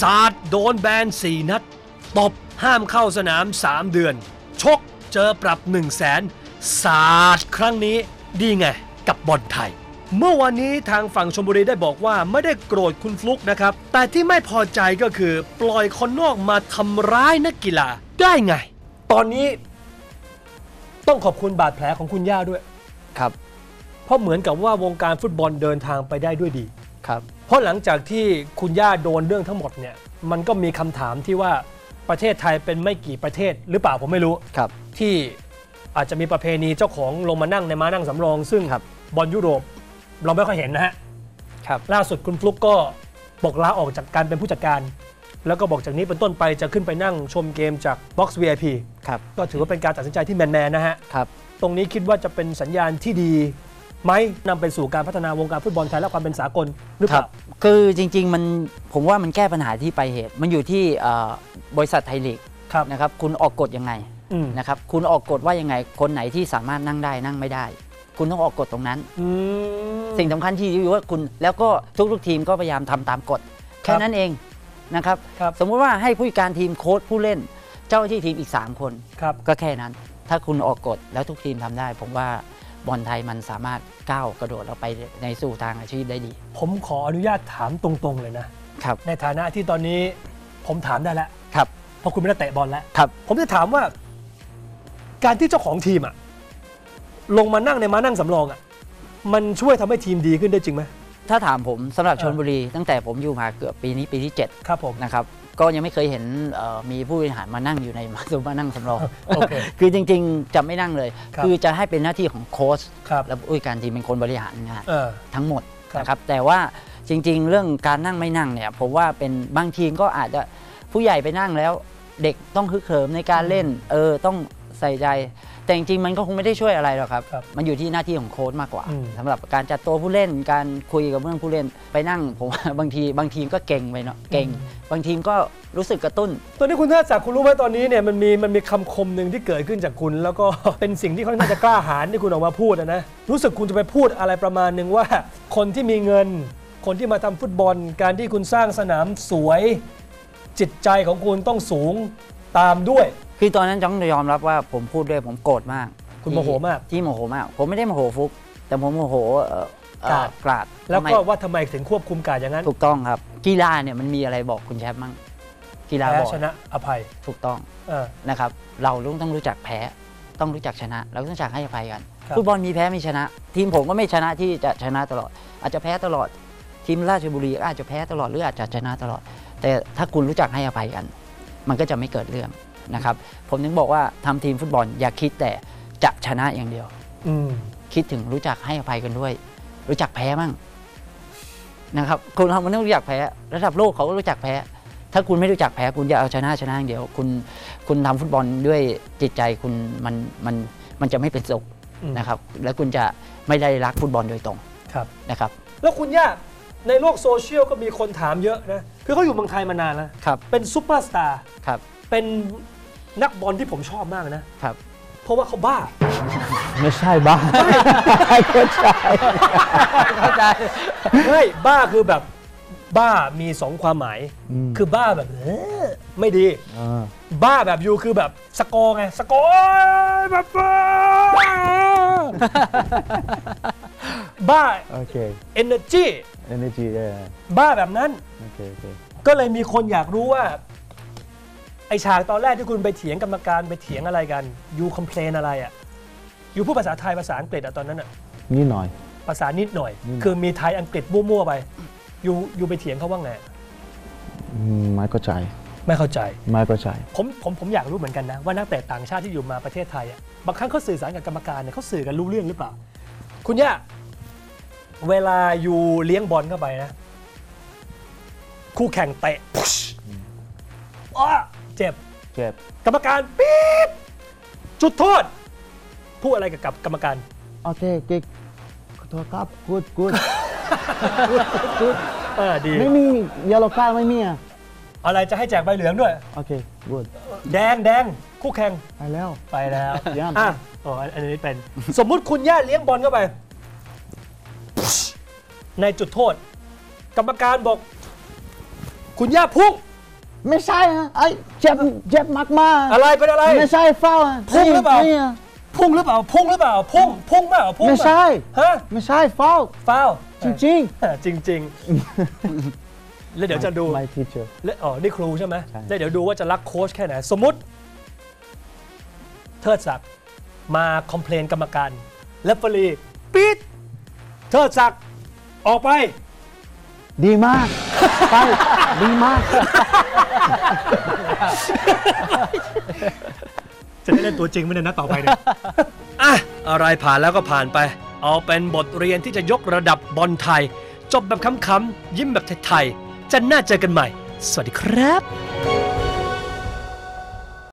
สาดโดนแบน 4 นัด ตบห้ามเข้าสนาม 3 เดือน ชกเจอปรับ 1 0 0 0 0แสนสาดครั้งนี้ดีไงกับบอลไทย เมื่อวันนี้ทางฝั่งชมบุรีได้บอกว่าไม่ได้โกรธคุณฟลุกนะครับ แต่ที่ไม่พอใจก็คือปล่อยคนนอกมาทำร้ายนักกีฬาได้ไง ตอนนี้ ต้องขอบคุณบาดแผลของคุณย่าด้วย ครับ เพราะเหมือนกับว่าวงการฟุตบอลเดินทางไปได้ด้วยดี ครับเพราะหลังจากที่คุณย่าโดนเรื่องทั้งหมดเนี่ยมันก็มีคำถามที่ว่าประเทศไทยเป็นไม่กี่ประเทศหรือเปล่าผมไม่รู้ ครับ ที่อาจจะมีประเพณีเจ้าของลงมานั่งในม้านั่งสำรอง ซึ่งครับ บอลยุโรปเราไม่ค่อยเห็นนะฮะ ครับ ล่าสุดคุณฟลุกก็บอกลาออกจากการเป็นผู้จัดการ แล้วก็บอกจากนี้เป็นต้นไปจะขึ้นไปนั่งชมเกมจาก Box VIP ครับ ก็ถือว่าเป็นการตัดสินใจที่แมนๆนะฮะ ครับ ตรงนี้คิดว่าจะเป็นสัญญาณที่ดี ไหมนำไปสู่การพัฒนาวงการฟุตบอลไทยและความเป็นสากลหรือคเปรับล่า คือจริง ๆ มันผมว่ามันแก้ปัญหาที่ไปลายเหตุ มันอยู่ที่เอ่อบริษัทไทยลีกครับ นะครับ คุณออกกฎยังไงอืมนะครับ คุณออกกฎว่ายังไง คนไหนที่สามารถนั่งได้นั่งไม่ได้ คุณต้องออกกฎตรงนั้น อืม สิ่งสำคัญที่อยู่ว่าคุณแล้วก็ทุกๆทีมก็พยายามทำตามกฎแค่นั้นเองนะครับ ครับ สมมุติว่าให้ผู้จัดการทีมโค้ชผู้เล่น เจ้าหน้าที่ทีมอีก 3 คน ครับ ก็แค่นั้น ถ้าคุณออกกฎแล้วทุกทีมทำได้ ผมว่า บอลไทยมันสามารถก้าวกระโดดเราไปในสู่ทางอาชีพได้ดี ผมขออนุญาตถามตรงๆเลยนะครับในฐานะที่ตอนนี้ผมถามได้แล้วครับเพราะคุณไม่ได้เตะบอลแล้วครับ ผมจะถามว่า การที่เจ้าของทีมอะลงมานั่งในม้านั่งสำรองอะมันช่วยทำให้ทีมดีขึ้นได้จริงไหมถ้าถามผมสำหรับเออชนบุรี ตั้งแต่ผมอยู่มาเกือบปีนี้ปีที่ครับผม7นะครับ ก็ยังไม่เคยเห็นเอ่อมีผู้บริหารมานั่งอยู่ในมาซุมานั่งสำรองโอเคคือจริงๆจะไม่นั่งเลยครับคือจะให้เป็นหน้าที่ของโค้ชครับและผู้จัดการทีมเป็นคนบริหารงานเออทั้งหมดครับนะครับแต่ว่าจริง ๆ เรื่องการนั่งไม่นั่งเนี่ยผมว่าเป็นบางทีมก็อาจจะผู้ใหญ่ไปนั่งแล้ว เด็กต้องฮึกเหิมในการเล่นเออต้องใส่ใจ แต่จริงๆมันก็คงไม่ได้ช่วยอะไรหรอกครับ ครับมันอยู่ที่หน้าที่ของโค้ชมากกว่าอืม สำหรับการจัดตัวผู้เล่นการคุยกับเรื่องผู้เล่นไปนั่ง ผมว่า บางทีบางทีมก็เก่งไปเนาะเก่ง บางทีมก็รู้สึกกระตุ้น ตอนนี้คุณท่าศักดิ์คุณรู้ไหมตอนนี้เนี่ยมันมีมันมีคำคมหนึ่งที่เกิดขึ้นจากคุณ แล้วก็ เป็นสิ่งที่ค่อนข้างจะกล้าหาญที่คุณออกมาพูดอะนะรู้สึกคุณจะไปพูดอะไรประมาณหนึ่งว่า คนที่มีเงิน คนที่มาทำฟุตบอล การที่คุณสร้างสนามสวย จิตใจของคุณต้องสูงตามด้วย คือตอนนั้นจ้องยอมรับว่าผมพูดด้วยผมโกรธมากคุณโมโหมาก ที่โมโหมาก ผมไม่ได้โมโหฟุก แต่ผมโมโหเอ่อเอ่อกราด กราดแล้วทำไมก็ว่าทำไมถึงควบคุมการอย่างนั้นถูกต้องครับ กีฬาเนี่ยมันมีอะไรบอกคุณแชมป์มั่งกีฬาแพ้บอกชนะอภัยถูกต้องเออ นะครับ เราต้องรู้จักแพ้ต้องรู้จักชนะ เราต้องรู้จักให้อภัยกันครับ ฟุตบอลมีแพ้มีชนะ ทีมผมก็ไม่ชนะที่จะชนะตลอด อาจจะแพ้ตลอด ทีมราชบุรีก็อาจจะแพ้ตลอดหรืออาจจะชนะตลอด แต่ถ้าคุณรู้จักให้อภัยกัน มันก็จะไม่เกิดเรื่อง นะครับผมถึงบอกว่าทำทีมฟุตบอลอย่าคิดแต่จะชนะอย่างเดียว อืมคิดถึงรู้จักให้อภัยกันด้วย รู้จักแพ้มั่งนะครับคนเรามันต้องรู้จักแพ้ระดับโลกเขาก็รู้จักแพ้ ถ้าคุณไม่รู้จักแพ้คุณจะเอาชนะชนะอย่างเดียว คุณคุณทำฟุตบอลด้วยจิตใจคุณมันมันมันจะไม่เป็นสุขอืมนะครับ แล้วคุณจะไม่ได้รักฟุตบอลโดยตรงครับนะครับ แล้วคุณย่าในโลกโซเชียลก็มีคนถามเยอะนะ คือเขาอยู่เมืองไทยมานานแล้วครับเป็นซูเปอร์สตาร์ครับเป็น นักบอลที่ผมชอบมากนะ ครับ เพราะว่าเขาบ้า ไม่ใช่บ้าเข้าใจเข้าใจเฮ้ยบ้าคือแบบบ้ามีสองความหมายอืมคือบ้าแบบเออไม่ดีอ่าบ้าแบบ you คือแบบสกอร์ไง สกอร์แบบบ้าบ้าโอเค energy energy เออบ้าแบบนั้นโอเคโอเคก็เลยมีคนอยากรู้ว่าไอ ฉากตอนแรกที่คุณไปเถียงกรรมการไปเถียงอะไรกันยูคอมเพลนอะไรอะยูพูดภาษาไทยภาษาอังกฤษอะตอนนั้นอะนี่หน่อย ภาษานิดหน่อยนิดหน่อย คือมีไทยอังกฤษมั่วๆไปยูยูไปเถียงเขาว่าไงอืมไม่เข้าใจ ไม่เข้าใจไม่เข้าใจ ผมผมผมอยากรู้เหมือนกันนะว่านักเตะต่างชาติที่อยู่มาประเทศไทยอะบางครั้งเขาสื่อสารกับกรรมการเนี่ยเขาสื่อกันรู้เรื่องหรือเปล่า คุณย่าเวลาอยู่เลี้ยงบอลเข้าไปนะ คู่แข่งเตะอ้อ เจ็บ เจ็บ กรรมการปี๊บจุดโทษพูดอะไรกับกรรมการ โอเคโอเคขอโทษครับ good good เออดี ไม่มี yellow card ไม่มีอะอะไรจะให้แจกใบเหลืองด้วย โอเคกูดแดงแดงคู่แข่งไปแล้ว ไปแล้วเยี่ยม อะอ๋ออันอันนี้เป็น สมมุติคุณย่าเลี้ยงบอลเข้าไป ในจุดโทษ กรรมการบอก คุณย่าพุ่ง ไม่ใช่ฮะไอ้เจ็บเจ็บมากมากอะไรเป็นอะไร ไม่ใช่เฝ้าพุ่งหรือเปล่านี่ยพุ่งหรือเปล่า พุ่งหรือเปล่า พุ่ง พุ่งเปล่า พุ่งไม่เปล่าใช่ฮะไม่ใช่เฝ้าฟาวจริงจริงจริงๆแล้วเดี๋ยวจะดู My teacher และอ๋อนี่ครูใช่ไหมใช่แล้วเดี๋ยวดูว่าจะรักโค้ชแค่ไหน สมมุติ เทิดศักดิ์มาคอมเพลนกรรมการ และฟรีปี๊ดเทิดศักดิ์ออกไป ดีมาก ไป ดีมาก จะได้เล่นตัวจริงไม่ได้นะต่อไปเนี่ย อะ อะไรผ่านแล้วก็ผ่านไป เอาเป็นบทเรียนที่จะยกระดับบอลไทย จบแบบขำๆยิ้มแบบไทยๆจะน่าเจอกันใหม่ สวัสดีครับ